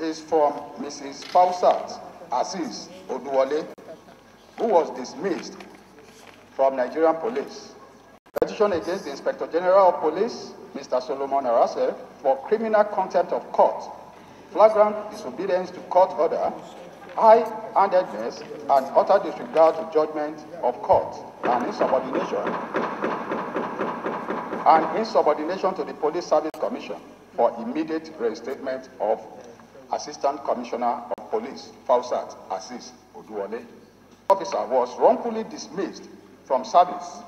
is from Mrs. Fausat Aziz Oduwole, who was dismissed from Nigerian police. Petition against the Inspector General of Police, Mr. Solomon Arase, for criminal contempt of court, flagrant disobedience to court order, high-handedness, and utter disregard to judgment of court, and insubordination, and insubordination to the Police Service Commission for immediate reinstatement of Assistant Commissioner of Police, Fausat Aziz Oduwole. Officer was wrongfully dismissed from service